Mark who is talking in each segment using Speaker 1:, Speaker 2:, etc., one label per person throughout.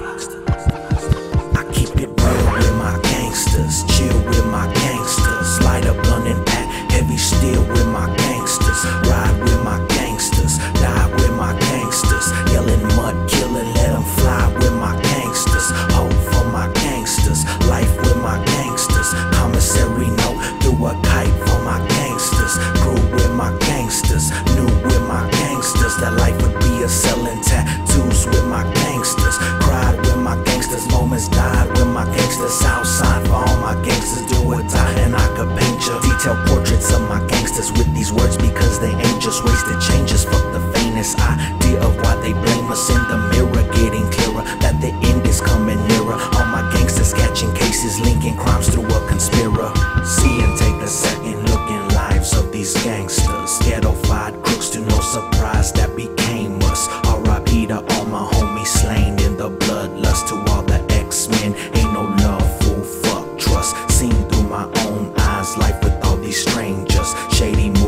Speaker 1: Buxton. Of my gangsters with these words because they ain't just wasted changes. Fuck the faintest idea of why they blame us in the mirror. Getting clearer that the end is coming nearer. All my gangsters catching cases, linking crimes through a conspirator. See and take a second, look in lives of these gangsters. Ghettofied just shady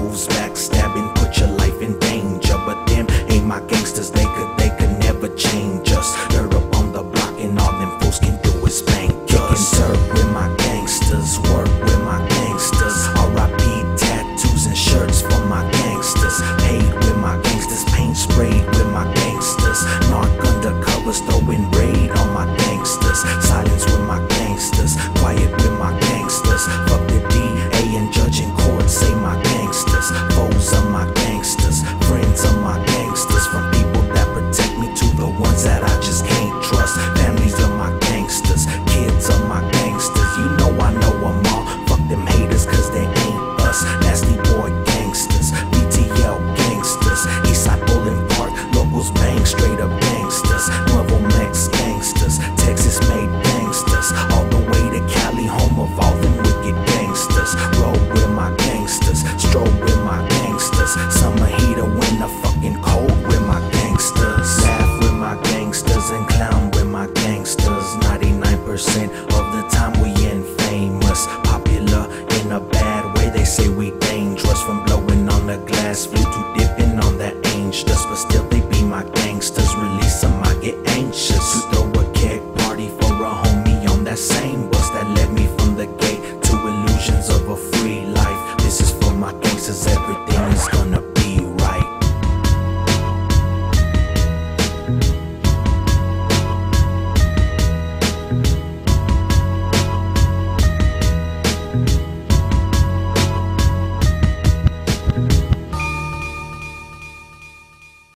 Speaker 1: and clown with my gangsters. 99% of the time we ain't famous. Popular in a bad way, they say we dangerous. From blowing on the glass, flute to dipping on that angel dust. But still, they be my gangsters. Release them, I get anxious. To throw a kick party for a homie on that same bus that led me from the gate to illusions of a free life. This is for my gangsters, everything is gonna